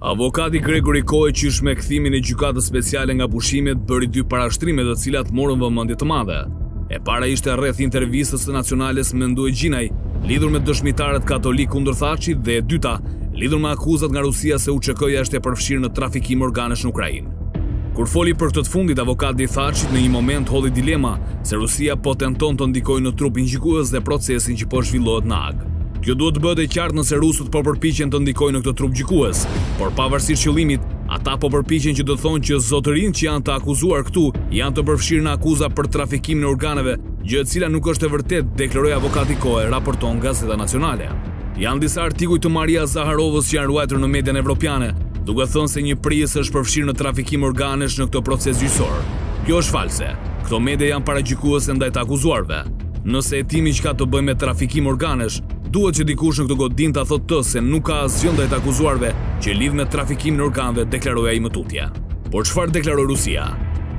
Avokati Gregory Kehoe qysh me kthimin e Gjykatës Speciale nga pushimet bëri dy parashtrime të cilat morën vëmendje të madhe. E para ishte rreth intervistës së Nacionales me Ndue Gjinaj, lidhur me dëshmitarët katolik kundër Thaçit dhe e dyta, lidhur me akuzat nga Rusia se UÇK-ja është e përfshirë në trafikim organesh në Ukrainë. Kur foli për këtë të fundit, avokati i Thaçit në një moment hodhi dilema se Rusia po tenton të ndikojë në trupin gjykues dhe procesin që po zhvillohet në Hagë. Kjo duhet të bëhet e qartë nëse rusët po përpiqen të ndikojnë në këtë trup gjykues, por pavarësisht qëllimit, ata po përpiqen që të thonë që zotërinjtë që janë të akuzuar këtu janë të përfshirë në akuza për trafikimin e organeve, gjë e cila nuk është e vërtetë, deklaroi avokati Kehoe, raporton Gazeta Nacionale. Janë disa artikuj të Maria Zaharovës që janë ruajtur në median evropiane, duke thënë se një prijës është përfshirë në trafikim organesh në këtë proces gjyqësor. Kjo është false. Këto media janë paragjykuese ndaj të akuzuarve. Nëse hetimi që ka të bëjë me trafikim organesh, duhet që dikush në këtë godinë ta thotë se nuk ka asgjë ndaj të akuzuarve që lidhet me trafikimin e organeve, deklaroi ai më tutje. Por çfarë deklaroi Rusia?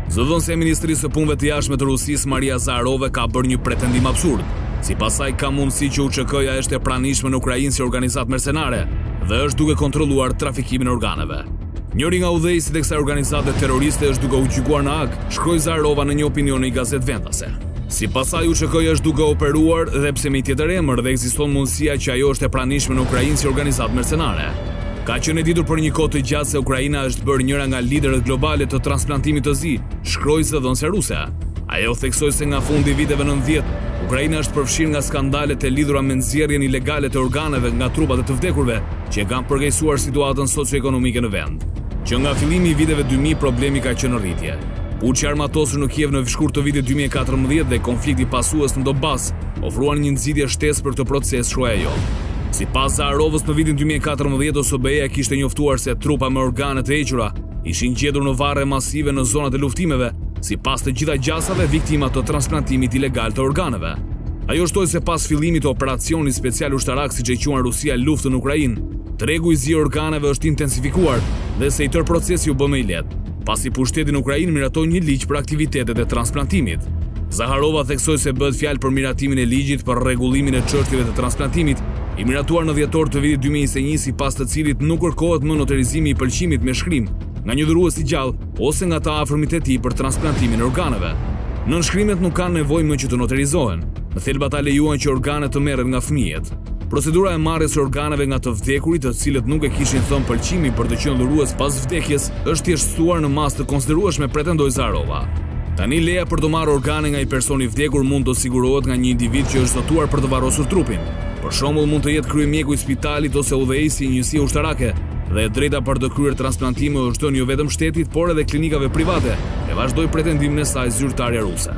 Zëdhënësja e Ministrisë së Punëve të Jashtme të Rusisë, Maria Zaharova ka bërë një pretendim absurd. Sipas saj ka mundësi që UÇK-ja është e pranishme në Ukrainë si organizatë mercenare dhe është duke kontrolluar trafikimin e organeve. Njëri nga udhëheqësit e kësaj organizate terroriste është duke u gjykuar në Hagë, shkroi Zaharova në një opinion në një gazetë vendase. Sipas saj, UÇK-ja është duke operuar edhe pse me tjetër emër dhe ekziston mundësia që ajo është e pranishme në Ukrainë si organizatë mercenare. Ka qenë e ditur për një kohë të gjatë se Ukraina është bërë njëra nga liderët globale të transplantimit të zi, shkroi zëdhënësja ruse. Ajo theksoi se nga fundi i viteve 90, Ukraina është përfshirë nga skandalet e lidhura me nxjerrjen ilegale të organeve nga trupat e të vdekurve, që e kanë përkeqësuar situatën socio-ekonomike në vend. Që nga fillimi i viteve 2000 problemi ka qenë në rritje. Puçi i armatosur në Kiev në shkurt të vitit 2014 dhe konflikti pasues në Donbas ofruan një nxitje shtesë për këtë proces, shkruan ajo. Sipas Zaharovës në vitin 2014 OSBE-ja kishte njoftuar se trupa me organe të hequra ishin gjetur në varre masive në zonat e luftimeve, sipas të gjitha gjasave viktima të transplantimit ilegal të organeve. Ajo shtoi se pas fillimit të operacionit special ushtarak siç e quan Rusia luftën në Ukrainë, tregu i zi i organeve është intensifikuar dhe se i tërë procesi u bë më i lehtë. pasi pushteti në Ukrainë miratoi një ligj për aktivitetet e transplantimit. Zaharova theksoi se bëhet fjalë për miratimin e ligjit për rregullimin e çështjeve të transplantimit, i miratuar në dhjetor të vitit 2021 sipas të cilit nuk kërkohet më noterizimi i pëlqimit me shkrim nga një dhurues i gjallë ose nga të afërmit e tij për transplantimin e organeve. Nënshkrimet nuk kanë nevojë më që të noterizohen. Në thelb ata lejuan që organet të merren nga fëmijët. Procedura e marrjes së organeve nga të vdekurit, të cilët nuk e kishin dhënë pëlqimin për të qenë dhurues pas vdekjes, është thjeshtuar në masë të konsiderueshme, pretendoi Zarova. Tani leja për të marrë organe nga një person i vdekur mund të sigurohet nga një individ që është zotuar për të varrosur trupin. Për shembull, mund të jetë kryemjeku i spitalit ose udhëheqësi i një njësie ushtarake, dhe e drejta për të kryer transplantime u është dhënë jo vetëm shtetit, por edhe klinikave private, e vazhdoi pretendimin e saj zyrtarja ruse.